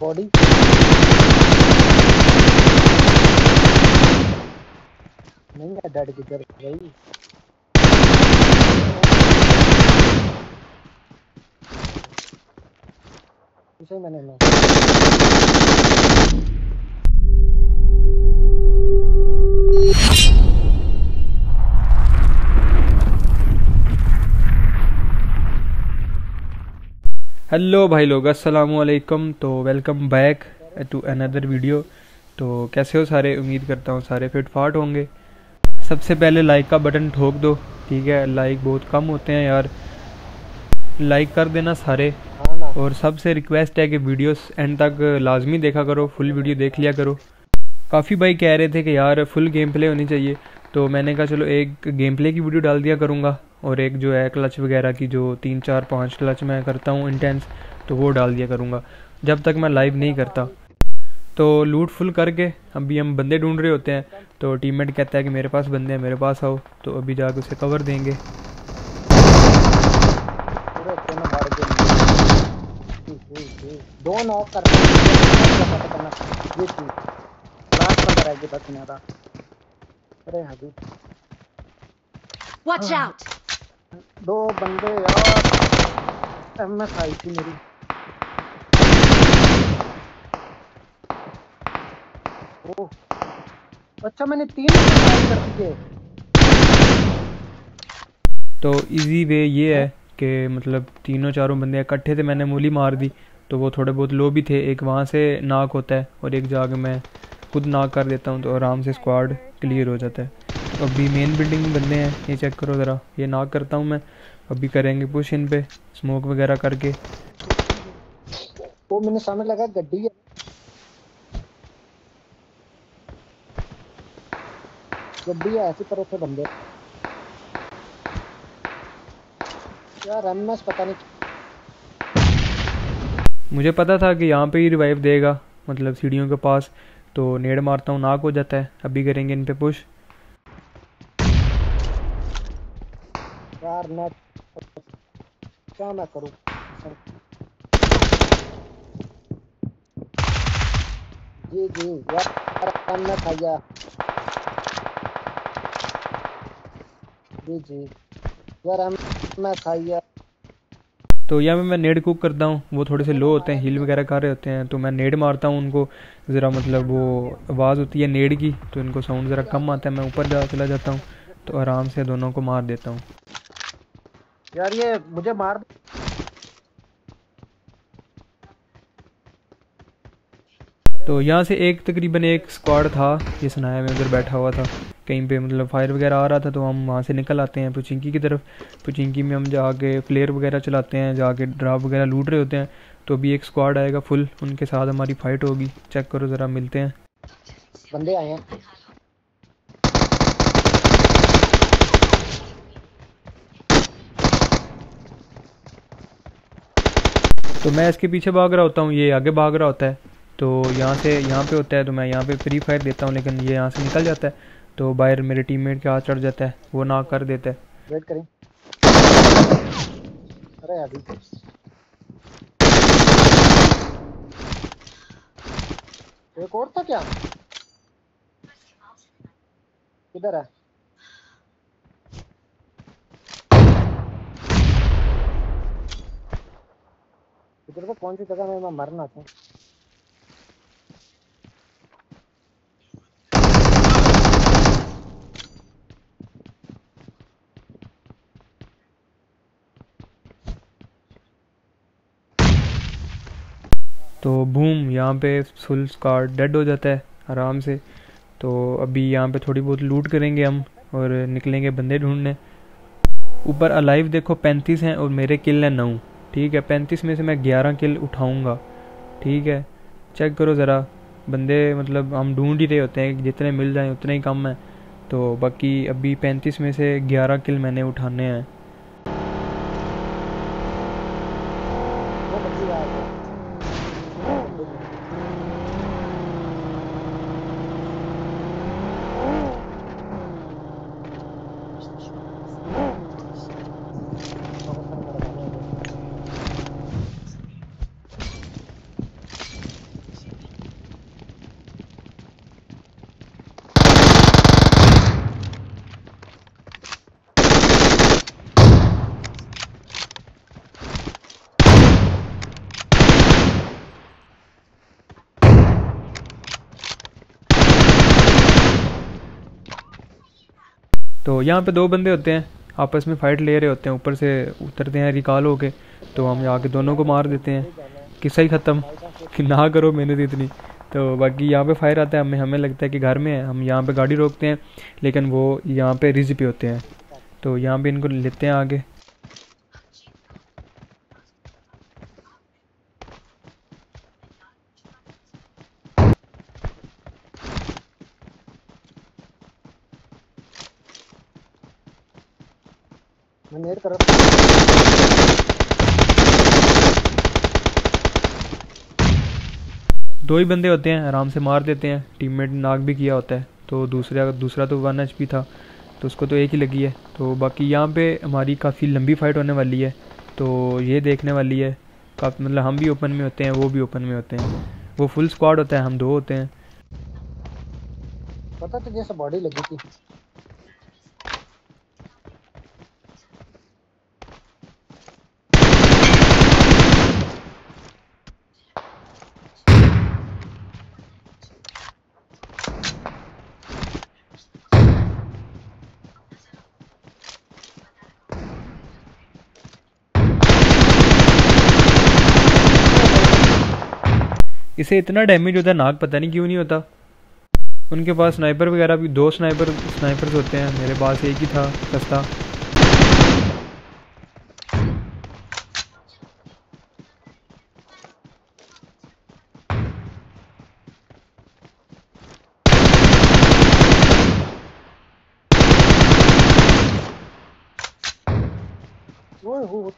Body नहीं है dead किधर गई इसे मैंने ना हेलो भाई लोग, अस्सलाम वालेकुम तो welcome back to another video तो कैसे हो सारे? उम्मीद करता हूँ सारे फिट फाट होंगे। सबसे पहले लाइक का बटन ठोक दो, ठीक है? लाइक बहुत कम होते हैं यार। लाइक कर देना सारे। और सबसे रिक्वेस्ट है कि वीडियोस एंड तक लाजमी देखा करो फुल वीडियो देख लिया करो। काफ़ी भाई कह रहे थे कि यार फुल गेम प्ले होनी चाहिए। तो मैंने कहा, चलो एक गेम प्ले की वीडियो डाल दिया करूँगा। और एक जो है क्लच वगैरह की जो तीन चार पाँच क्लच मैं करता हूँ इंटेंस तो वो डाल दिया करूँगा। जब तक मैं लाइव नहीं करता। तो लूट फुल करके अभी हम बंदे ढूंढ रहे होते हैं तो टीममेट कहता है कि मेरे पास बंदे हैं मेरे पास आओ तो अभी जाके उसे कवर देंगे। दो नॉक कर अरे हबीब Watch हाँ। दो बंदे यार। एमएस आई थी मेरी। ओह अच्छा मैंने तीन कर दिए। तो इजी वे ये है कि मतलब तीनों चारों बंदे इकट्ठे थे, मैंने मूली मार दी। तो वो थोड़े बहुत लो भी थे। एक वहाँ से नाक होता है और एक जाके मैं खुद नाक कर देता हूँ तो आराम से स्क्वाड क्लियर हो जाता है। अभी मेन बिल्डिंग में बंदे हैं ये चेक करो ज़रा। ये नाक करता हूँ मैं। अभी करेंगे पुश इन पे स्मोक वगैरह करके। वो मैंने सामने लगा गड्डी है। गड्डी है ऐसी पर उसे बंदे। यार एमएस पता नहीं। मुझे पता था कि यहाँ पे ही रिवाइव देगा मतलब सीढ़ियों के पास। तो नेड़ मारता हूँ नाक हो जाता है। अभी करेंगे इन पे पुश यार नेट क्या मैं करूँ? जी जी यार एमएस भैया जी जी यार एमएस भैया तो यहाँ पे मैं नेड कुक करता हूँ, वो थोड़े से लो होते हैं, हील वगैरह कर रहे होते हैं तो मैं नेड मारता हूँ उनको, ज़रा मतलब वो आवाज़ होती है नेड की तो इनको साउंड ज़रा कम आता है, मैं ऊपर जा, चला जाता हूँ तो आराम से दोनों को मार देता हूँ। यार ये मुझे मार तो यहाँ से एक तकरीबन एक स्क्वाड था ये सनाया में उधर बैठा हुआ था। कहीं पे मतलब फायर वगैरह आ रहा था तो हम वहाँ से निकल आते हैं पुचिंकी की तरफ़। पुचिंकी में हम जाके फ्लेयर वगैरह चलाते हैं जाके ड्राप वगैरह लूट रहे होते हैं। तो अभी एक स्क्वाड आएगा फुल उनके साथ हमारी फाइट होगी। चेक करो ज़रा मिलते हैं। बंदे आए हैं। तो मैं इसके पीछे भाग रहा होता हूँ, ये आगे भाग रहा होता है। तो यहाँ से यहाँ पे होता है तो मैं यहाँ पे फ्री फायर देता हूँ, लेकिन ये यहाँ से निकल जाता है। तो बाहर मेरे टीममेट के हाथ चढ़ जाता है, वो ना कर देता है। वेट करें। अरे अभी एक और था क्या? किधर है? इधर को कौन सी जगह में मैं मरना था? तो बूम यहाँ पे फुल स्कार डेड हो जाता है, आराम से। तो अभी यहाँ पे थोड़ी बहुत लूट करेंगे हम और निकलेंगे बंदे ढूँढने। ऊपर अलाइव देखो, पैंतीस हैं और मेरे किल हैं नौ। ठीक है, पैंतीस में से मैं ग्यारह किल उठाऊँगा। ठीक है चेक करो ज़रा। बंदे मतलब हम ढूंढ ही रहे होते हैं जितने मिल जाएँ, उतने ही कम हैं। तो बाकी अभी पैंतीस में से ग्यारह किल मैंने उठाने हैं वो बच्ची आया था तो यहाँ पे दो बंदे होते हैं, आपस में फ़ाइट ले रहे होते हैं, ऊपर से उतरते हैं रिकॉल होके तो हम आके दोनों को मार देते हैं किस्सा ही ख़त्म, कि ना करो मेहनत इतनी। तो बाकी यहाँ पे फायर आता है, हमें हमें लगता है कि घर में है, हम यहाँ पे गाड़ी रोकते हैं, लेकिन वो यहाँ पे रिज पे होते हैं। तो यहाँ पे इनको लेते हैं आगे। मैं नेट कर रहा दो ही बंदे होते हैं आराम से मार देते हैं। टीममेट ने नाक भी किया होता है तो दूसरा दूसरा तो वन एच था तो उसको तो एक ही लगी है। तो बाकी यहाँ पे हमारी काफ़ी लंबी फाइट होने वाली है तो ये देखने वाली है। काफ़ी मतलब हम भी ओपन में होते हैं वो भी ओपन में होते हैं। वो फुल स्क्वाड होता है हम दो होते हैं। पता तो जैसे बॉडी लगी थी। इसे इतना डैमेज होता है नाक पता नहीं क्यों नहीं होता। उनके पास स्नाइपर वगैरह भी, दो स्नाइपर स्नाइपर्स होते हैं, मेरे पास एक ही था, सस्ता।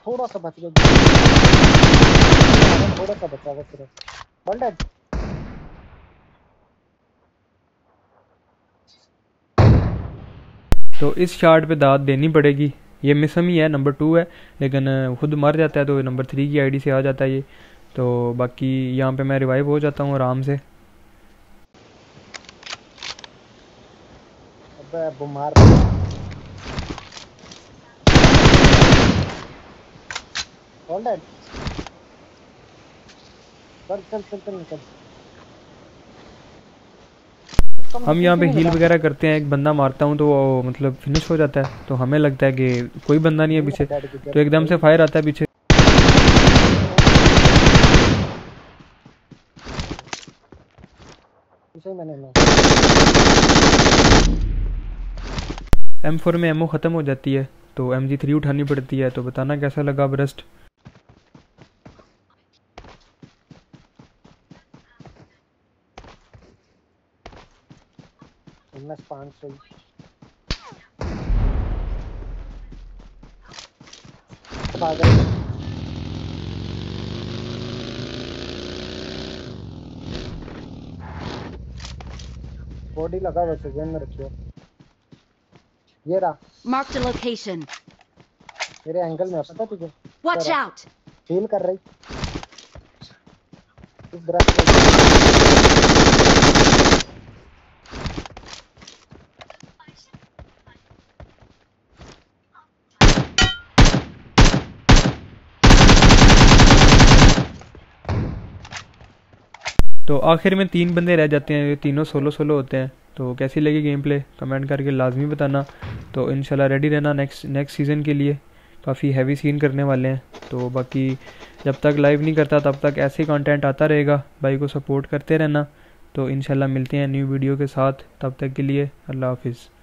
थोड़ा सा बच गया। थोड़ा सा बचा बस वन डेड तो इस शार्ट पे दाद देनी पड़ेगी। ये मिसम ही है नंबर टू है लेकिन खुद मर जाता है तो नंबर थ्री की आईडी से आ जाता है ये। तो बाकी यहाँ पे मैं रिवाइव हो जाता हूँ आराम से। बीमार चल चल चल चल निकल। हम यहाँ पे हील वगैरह करते हैं एक बंदा मारता हूँ तो वो मतलब फिनिश हो जाता है तो हमें लगता है कि कोई बंदा नहीं है पीछे तो एकदम से फायर आता है पीछे। एम फोर में एमओ ख़त्म हो जाती है तो एम जी थ्री उठानी पड़ती है तो बताना कैसा लगा ब्रस्ट एमएस पाँच सौ बॉडी लगा वैसे जेन में रखियो ये रहा Marked a location. मेरे एंगल में पता तुझे Sir. out! फील कर रही इस दरख्त तो आखिर में तीन बंदे रह जाते हैं तीनों सोलो सोलो होते हैं। तो कैसी लगी गेम प्ले कमेंट करके लाजमी बताना। तो इन रेडी रहना नेक्स्ट नेक्स्ट सीज़न के लिए। काफ़ी हैवी सीन करने वाले हैं। तो बाकी जब तक लाइव नहीं करता, तब तक ऐसे कंटेंट आता रहेगा। भाई को सपोर्ट करते रहना। तो इनशाला मिलते हैं न्यू वीडियो के साथ। तब तक के लिए अल्लाह हाफिज़।